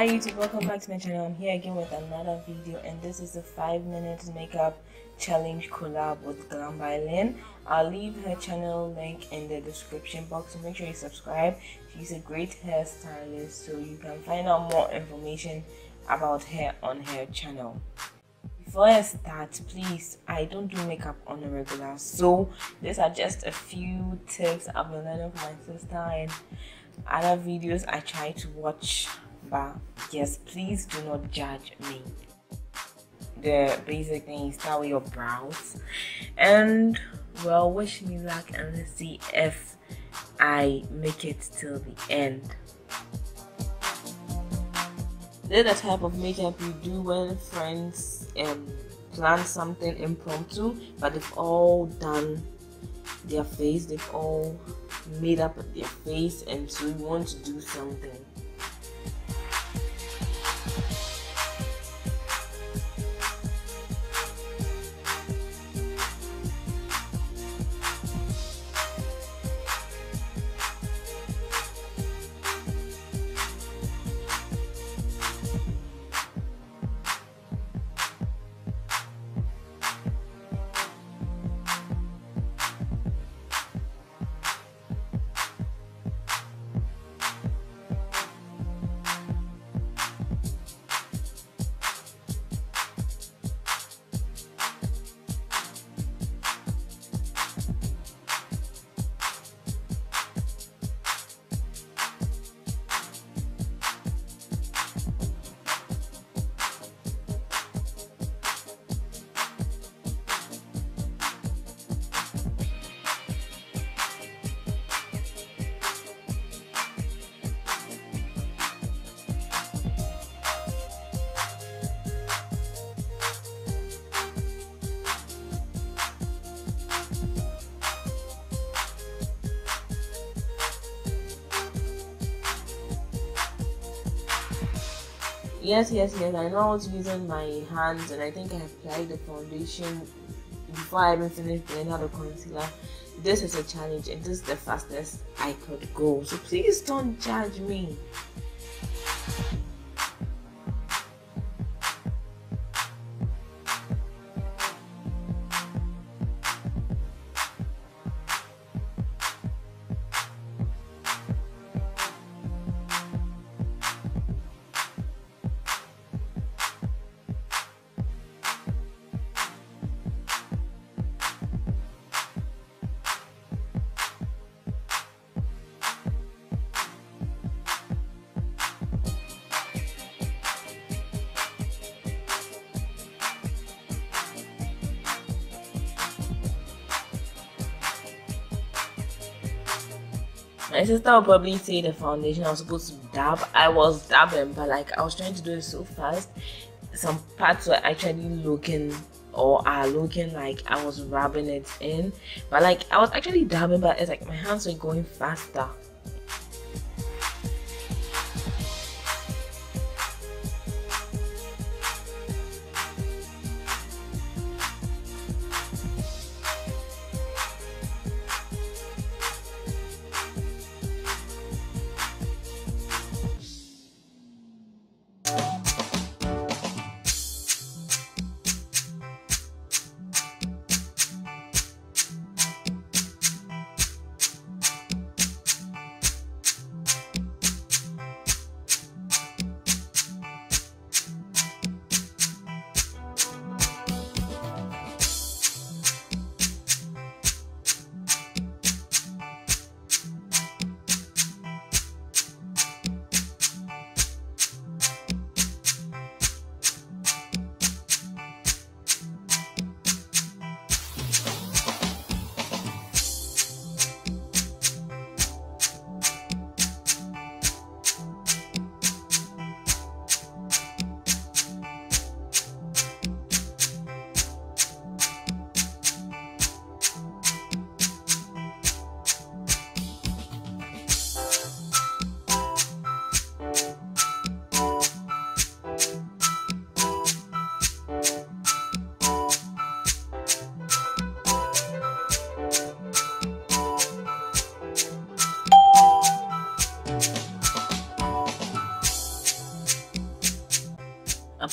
Hi YouTube, welcome back to my channel. I'm here again with another video and this is the 5 minutes makeup challenge collab with Glam by Lynn. I'll leave her channel link in the description box so make sure you subscribe. She's a great hairstylist so you can find out more information about her on her channel. Before I start, please, I don't do makeup on a regular so these are just a few tips I've been learning from my sister and other videos I try to watch yes please do not judge me. The basic thing is start with your brows. And well wish me luck and let's see if I make it till the end. Is the type of makeup you do when friends um, plan something impromptu but they've all done their face they've all made up their face and so you want to do something yes yes yes. I know i was using my hands and i think i applied the foundation before i even finished out the concealer. This is a challenge and this is the fastest i could go. So please don't judge me My sister will probably say the foundation I was supposed to dab. I was dabbing, but like I was trying to do it so fast. Some parts were actually looking or are looking like I was rubbing it in. But like I was actually dabbing, but it's like my hands were going faster.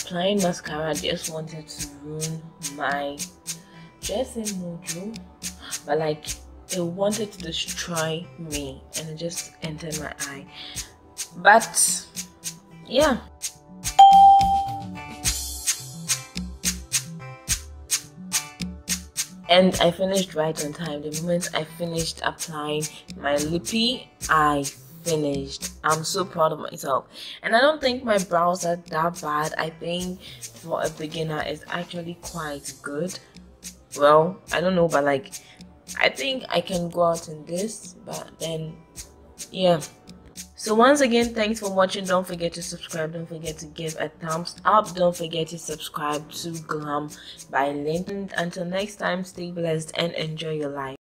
Applying mascara just wanted to ruin my dressing mojo. But like it wanted to destroy me and it just entered my eye. But yeah. And I finished right on time. The moment I finished applying my lippy, I finished. I'm so proud of myself. And I don't think my brows are that bad. I think for a beginner it's actually quite good. Well, I don't know, but like I think I can go out in this, but then yeah. So once again, thanks for watching. Don't forget to subscribe. Don't forget to give a thumbs up. Don't forget to subscribe to Glam by Lynn. until next time, stay blessed and enjoy your life.